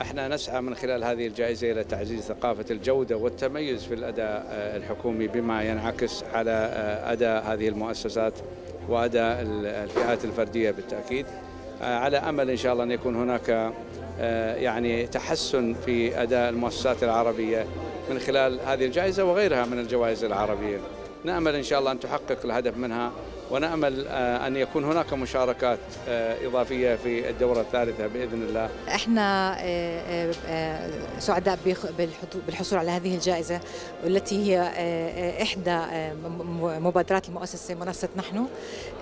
إحنا نسعى من خلال هذه الجائزة إلى تعزيز ثقافة الجودة والتميز في الأداء الحكومي بما ينعكس على أداء هذه المؤسسات وأداء الفئات الفردية بالتأكيد. على أمل إن شاء الله أن يكون هناك يعني تحسن في أداء المؤسسات العربية من خلال هذه الجائزة وغيرها من الجوائز العربية. نأمل إن شاء الله أن تحقق الهدف منها ونأمل أن يكون هناك مشاركات إضافية في الدورة الثالثة بإذن الله. إحنا سعداء بالحصول على هذه الجائزة والتي هي إحدى مبادرات المؤسسة منصة نحن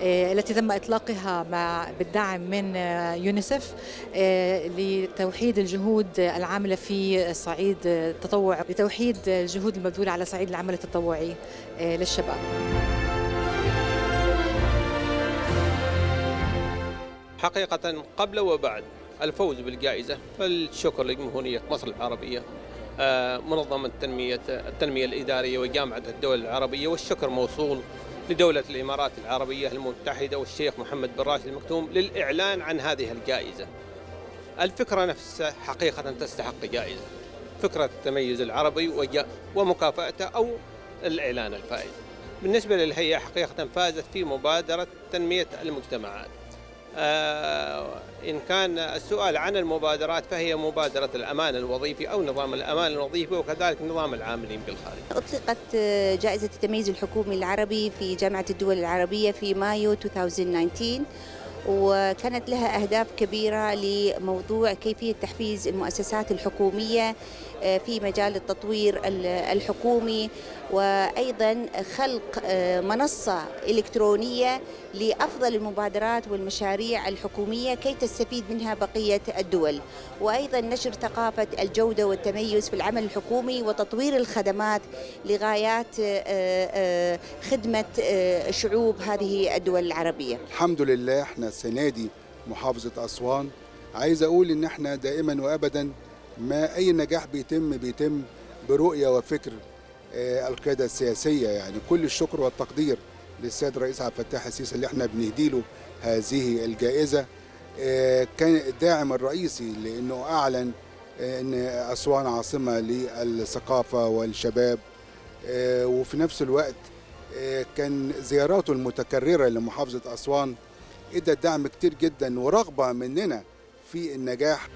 التي تم إطلاقها مع بالدعم من يونيسف لتوحيد الجهود العاملة في صعيد التطوع لتوحيد الجهود المبذولة على صعيد العمل التطوعي للشباب. حقيقة قبل وبعد الفوز بالجائزة. فالشكر لجمهورية مصر العربية منظمة التنمية التنمية الإدارية وجامعة الدول العربية. والشكر موصول لدولة الإمارات العربية المتحدة والشيخ محمد بن راشد المكتوم للإعلان عن هذه الجائزة. الفكرة نفسها حقيقة تستحق جائزة. فكرة التميز العربي ومكافأته أو الإعلان الفائز. بالنسبة للهيئة حقيقة فازت في مبادرة تنمية المجتمعات. آه إن كان السؤال عن المبادرات فهي مبادرة الأمان الوظيفي أو نظام الأمان الوظيفي وكذلك نظام العاملين بالخارج. أطلقت جائزة التميز الحكومي العربي في جامعة الدول العربية في مايو 2019. وكانت لها أهداف كبيرة لموضوع كيفية تحفيز المؤسسات الحكومية في مجال التطوير الحكومي وأيضا خلق منصة إلكترونية لأفضل المبادرات والمشاريع الحكومية كي تستفيد منها بقية الدول. وأيضا نشر ثقافة الجودة والتميز في العمل الحكومي وتطوير الخدمات لغايات خدمة شعوب هذه الدول العربية. الحمد لله إحنا السنة دي محافظة أسوان. عايز أقول إن إحنا دائما وأبدا ما أي نجاح بيتم بيتم برؤية وفكر القيادة السياسية. يعني كل الشكر والتقدير للسيد الرئيس عبد الفتاح السيسي اللي إحنا بنهدي له هذه الجائزة. كان الداعم الرئيسي لأنه أعلن أن أسوان عاصمة للثقافة والشباب. وفي نفس الوقت كان زياراته المتكررة لمحافظة أسوان إدى دعم كتير جدا ورغبة مننا في النجاح.